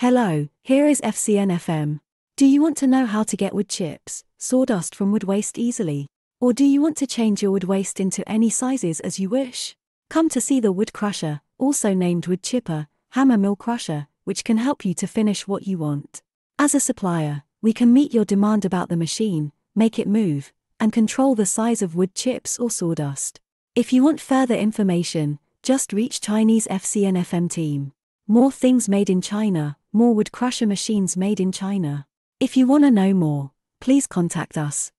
Hello, here is FCNFM. Do you want to know how to get wood chips, sawdust from wood waste easily? Or do you want to change your wood waste into any sizes as you wish? Come to see the Wood Crusher, also named Wood Chipper, Hammer Mill Crusher, which can help you to finish what you want. As a supplier, we can meet your demand about the machine, make it move, and control the size of wood chips or sawdust. If you want further information, just reach Chinese FCNFM team. More things made in China, more wood crusher machines made in China. If you want to know more, please contact us.